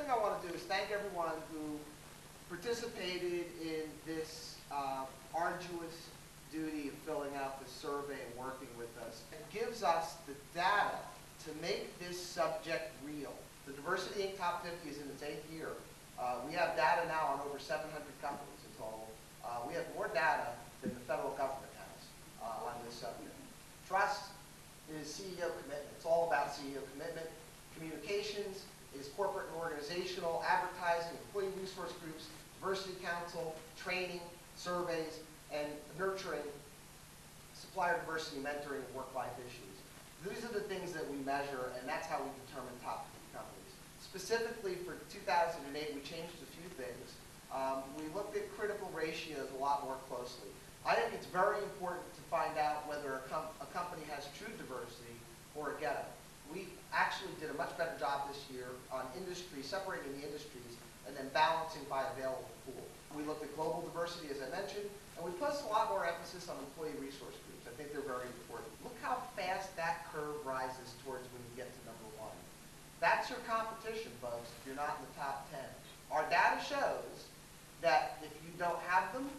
thing I want to do is thank everyone who participated in this uh, arduous duty of filling out the survey and working with us. It gives us the data to make this subject real. The DiversityInc. Top 50 is in its eighth year. Uh, We have data now on over 700 companies in total. Uh, We have more data than the federal government has uh, on this subject. Trust is CEO commitment. It's all about CEO commitment. Communications is corporate and organizational, advertising, employee resource groups, diversity council, training, surveys, and nurturing supplier diversity, mentoring, and work-life issues. These are the things that we measure, and that's how we determine top companies. Specifically for 2008, we changed a few things. Um, we looked at critical ratios a lot more closely. I think it's very important to find out whether a, com a company has true diversity or a ghetto. We actually did a much better job this year on industry, separating the industries, and then balancing by available pool. We looked at global diversity, as I mentioned, and we placed a lot more emphasis on employee resource groups. I think they're very important. Look how fast that curve rises towards when you get to number one. That's your competition, folks, if you're not in the top 10. Our data shows that if you don't have them,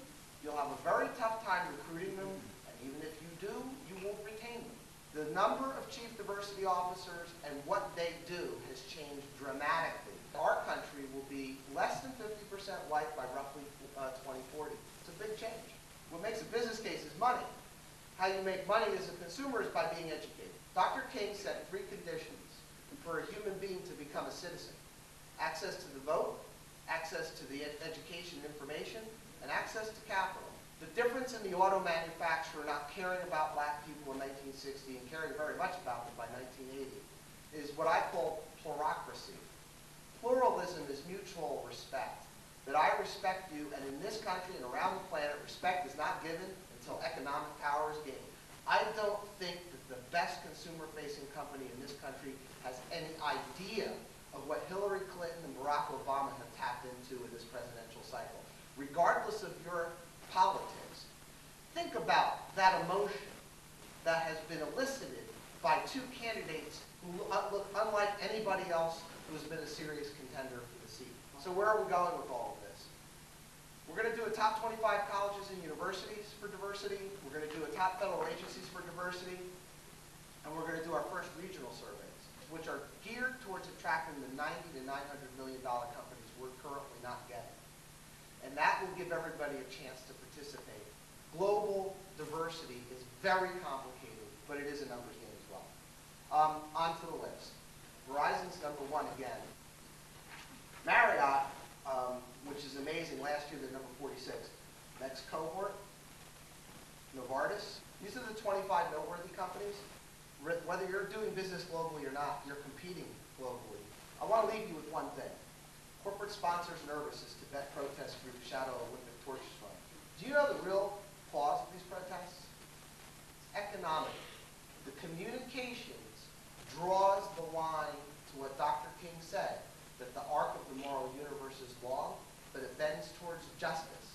you'll have a very tough time recruiting them, and even if you do, you won't retain them. The number of chief diversity officers and what they do has changed dramatically. Our country will be less than 50% white by roughly uh, 2040. It's a big change. What makes a business case is money. How you make money as a consumer is by being educated. Dr. King set three conditions for a human being to become a citizen. Access to the vote, access to the ed education and information, and access to capital. The difference in the auto manufacturer not caring about black people in 1960 and caring very much about them by 1980 is what I call plurocracy. Pluralism is mutual respect. That I respect you, and in this country and around the planet, respect is not given until economic power is gained. I don't think that the best consumer-facing company in this country has any idea of what Hillary Clinton and Barack Obama have tapped into in this presidential cycle. Regardless of your politics, think about that emotion that has been elicited by two candidates who look unlike anybody else who's been a serious contender for the seat. So where are we going with all of this? We're going to do a top 25 colleges and universities for diversity. We're going to do a top federal agencies for diversity. And we're going to do our first regional surveys, which are geared towards attracting the 90 to 900 million dollar companies we're currently not getting. And that will give everybody a chance to participate. Global diversity is very complicated, but it is a numbers game as well. Um, on to the list. Verizon's number one again. Marriott, um, which is amazing, last year they're number 46. Next cohort, Novartis. These are the 25 noteworthy companies. Whether you're doing business globally or not, you're competing globally. I want to leave you with one thing. Corporate sponsors nervous as Tibet protest group Shadow Olympic Torches Fund. Do you know the real cause of these protests? It's economic. The communications draws the line to what Dr. King said that the arc of the moral universe is long, but it bends towards justice.